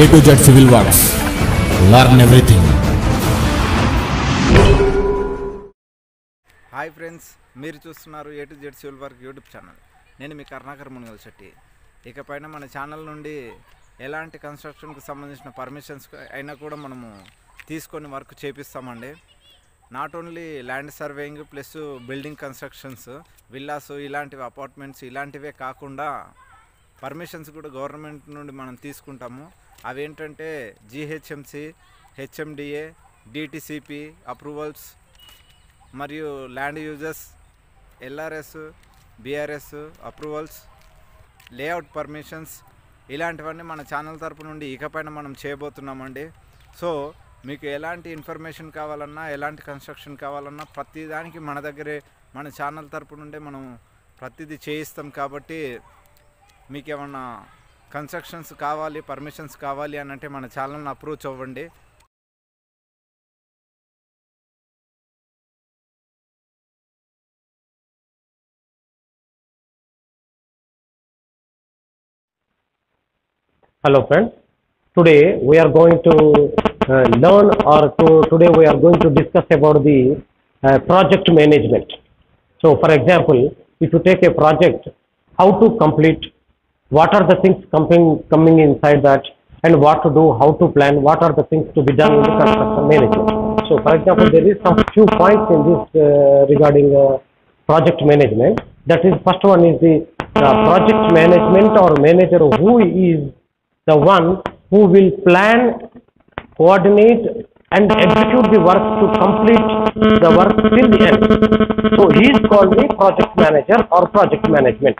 A to Z civil Works. Learn everything hi friends మీరు చూస్తున్నారు A to Z civil work YouTube channel నేను మీ కర్ణాకర్ మునిగల్ శెట్టి. ఇకపైన మన ఛానల్ నుండి ఎలాంటి కన్స్ట్రక్షన్కి సంబంధించిన పర్మిషన్స్ అయినా కూడా మనము తీసుకొని work చేపిస్తామండి. Not only land surveying plus building constructions villas ఇలాంటివి అపార్ట్మెంట్స్ ఇలాంటివే కాకుండా పర్మిషన్స్ కూడా గవర్నమెంట్ నుండి మనం తీసుకుంటాము. అవి ఏంటంటే జిహెచ్ఎంసి హెచ్ఎండిఏ డిటిసిపి అప్రూవల్స్ మరియు land users LRS BRS approvals layout permissions ఇలాంటివన్నీ మన ఛానల్ తరపు నుండి ఇకపైన మనం చేయబోతున్నామండి. సో మీకు ఎలాంటి ఇన్ఫర్మేషన్ కావాలన్నా ఎలాంటి కన్స్ట్రక్షన్ కావాలన్నా ప్రతిదానికి మన దగ్గరే మన ఛానల్ తరపు నుండే మనం ప్రతిదీ చేయిస్తాం కాబట్టి మీకు ఏమన్నా కన్స్ట్రక్షన్స్ కావాలి పర్మిషన్స్ కావాలి అని అంటే మన ఛానల్ని అప్రోచ్ అవ్వండి Hello friends. Today we are going to uh, learn or to, today we are going to discuss about the uh, project management. So for example, if you take a project, how to complete, what are the things coming, coming inside that and what to do, how to plan, what are the things to be done in the construction management. So for example, there is some few points in this uh, regarding uh, project management. That is first one is the uh, project management or manager who is the one who will plan, coordinate and execute the work to complete the work till the end. So he is called the project manager or project management.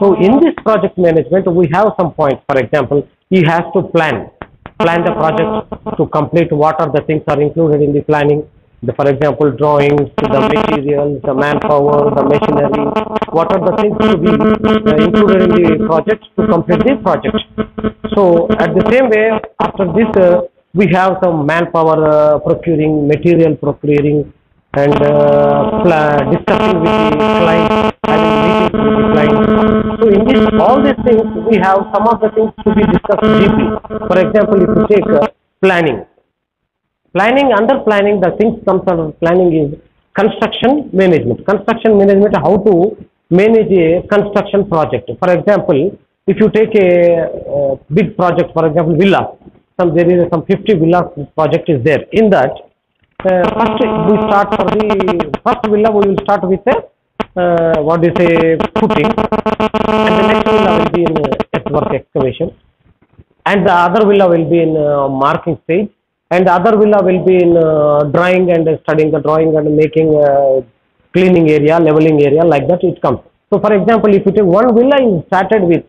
So in this project management we have some points. For example, he has to plan, plan the project to complete what are the things are included in the planning. The, for example, drawings, the materials, the manpower, the machinery, what are the things to be uh, included in the project to complete the project. So at the same way, after this, uh, we have some manpower uh, procuring, material procuring, and uh, discussing with the client, having meetings with the client. So in this, all these things, we have some of the things to be discussed deeply. For example, if you take uh, planning, planning under planning the things comes under planning is construction management construction management how to manage a construction project for example if you take a, uh big project for example villa some there is some 50 villa project is there. In that uh, first we start for the first villa we will start with a uh, what do say footing and the next villa will be in uh, earthwork excavation. And the other villa will be in uh, marking stage. And the other villa will be in uh, drawing and studying the drawing and making uh, cleaning area leveling area like that it comes. So for example if you take one villa is started with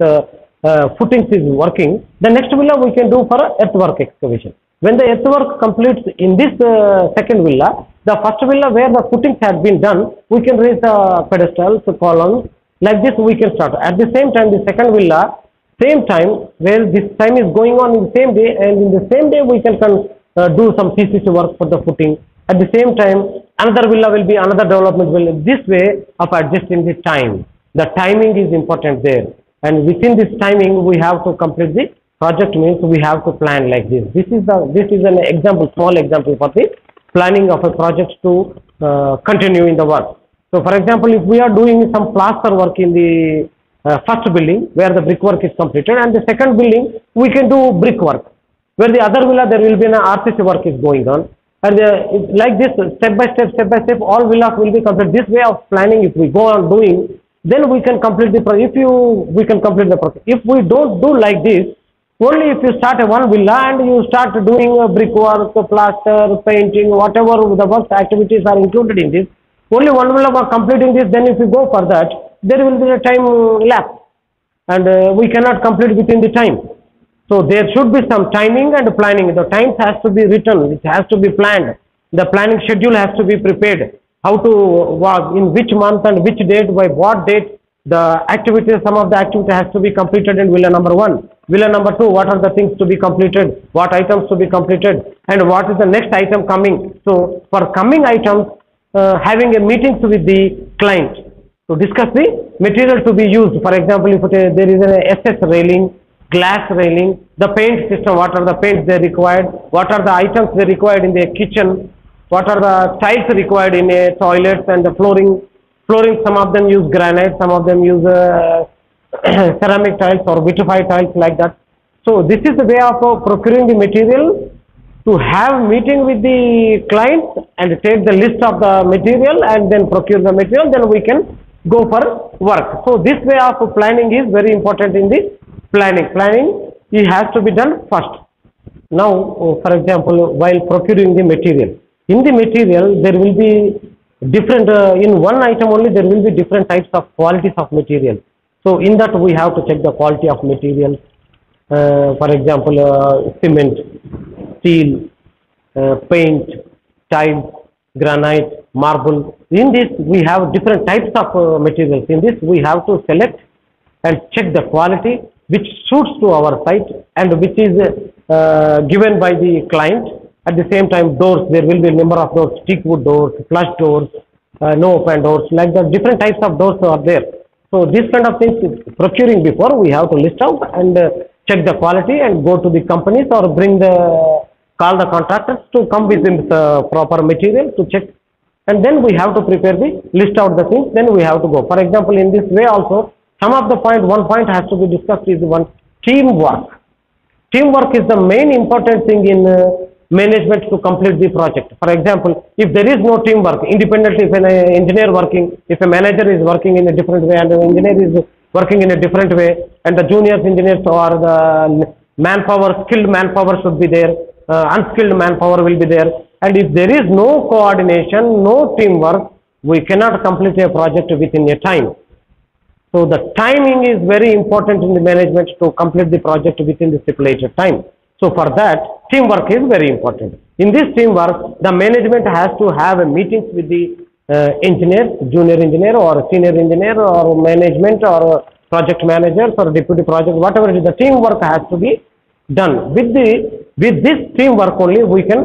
uh, footings is working the next villa we can do for earthwork excavation. When the earthwork completes in this uh, second villa the first villa where the footings had been done we can raise the pedestals the columns like this we can start. At the same time the second villa same time where this time is going on in the same day and in the same day we can uh, do some thesis work for the footing. At the same time another villa will be another development will this way of adjusting the time. The timing is important there and within this timing we have to complete the project means we have to plan like this. This is the this is an example small example for the planning of a project to uh, continue in the work. So for example if we are doing some plaster work in the uh, first building where the brickwork is completed and the second building we can do brickwork. Where the other villa there will be an RCC work is going on. And uh, like this step by step step by step all villas will be completed. This way of planning if we go on doing then we can complete the project if you we can complete the project if we don't do like this only if you start a one villa and you start doing uh, brickwork plaster painting whatever the work activities are included in this only one villa for completing this then if you go for that there will be a time lapse and uh, we cannot complete within the time so there should be some timing and planning. The times has to be written. It has to be planned. The planning schedule has to be prepared. How to work in which month and which date by what date the activities. Some of the activity has to be completed in villa number one. Villa number two. What are the things to be completed? What items to be completed? And what is the next item coming? So for coming items, uh, having a meetings with the client to discuss the material to be used. For example, if it, there is an SS railing glass railing, the paint system, what are the paints they required, what are the items they required in the kitchen, what are the tiles required in a toilets and the flooring. Flooring, some of them use granite, some of them use uh, ceramic tiles or vitrified tiles like that. So this is the way of uh, procuring the material to have meeting with the client and take the list of the material and then procure the material, then we can go for work. So this way of planning is very important in the planning. Planning it has to be done first. Now, uh, for example, while procuring the material, in the material there will be different, uh, in one item only there will be different types of qualities of material. So in that we have to check the quality of material. Uh, for example, uh, cement, steel, uh, paint, tiles, granite, marble. In this we have different types of uh, materials. In this we have to select and check the quality which suits to our site and which is uh, given by the client. At the same time, doors, there will be a number of doors, teak wood doors, flush doors, uh, no open doors, like the different types of doors are there. So this kind of things, procuring before, we have to list out and uh, check the quality and go to the companies or bring the, call the contractors to come with the proper material to check. And then we have to prepare the, list out the things, then we have to go. For example, in this way also, some of the point, one point has to be discussed is one teamwork. Teamwork is the main important thing in uh, management to complete the project. For example, if there is no teamwork, independently, if an uh, engineer working, if a manager is working in a different way and an engineer is working in a different way, and the junior engineers or the manpower, skilled manpower should be there, uh, unskilled manpower will be there. And if there is no coordination, no teamwork, we cannot complete a project within a time. So the timing is very important in the management to complete the project within the stipulated time. So for that, teamwork is very important. In this teamwork, the management has to have meetings with the uh, engineer, junior engineer or senior engineer or management or project managers or deputy project, whatever it is, the teamwork has to be done. With the with this teamwork only we can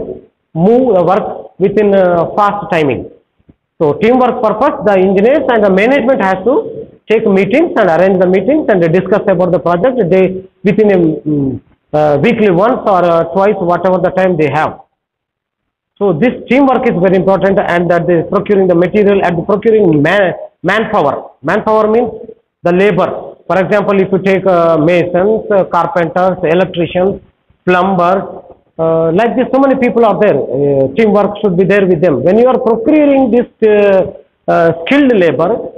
move the work within uh, fast timing. So teamwork purpose, the engineers and the management has to take meetings and arrange the meetings and discuss about the project they within a mm, uh, weekly once or uh, twice, whatever the time they have. So this teamwork is very important and that the procuring the material and procuring man, manpower. Manpower means the labor. For example, if you take uh, masons, uh, carpenters, electricians, plumbers, uh, like this, so many people are there. Uh, teamwork should be there with them. When you are procuring this skilled labor,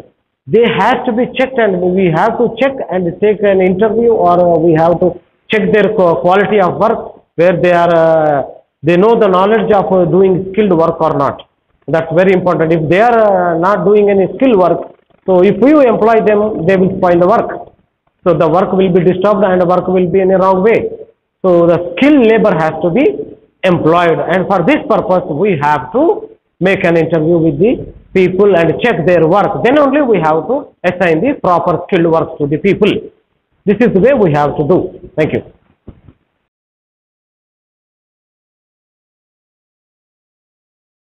they have to be checked and we have to check and take an interview or we have to check their quality of work where they are, uh, they know the knowledge of uh, doing skilled work or not. That's very important. If they are uh, not doing any skilled work, so if you employ them, they will spoil the work. So the work will be disturbed and work will be in a wrong way. So the skilled labor has to be employed and for this purpose we have to make an interview with the people and check their work. Then only we have to assign the proper skilled work to the people. This is the way we have to do. Thank you.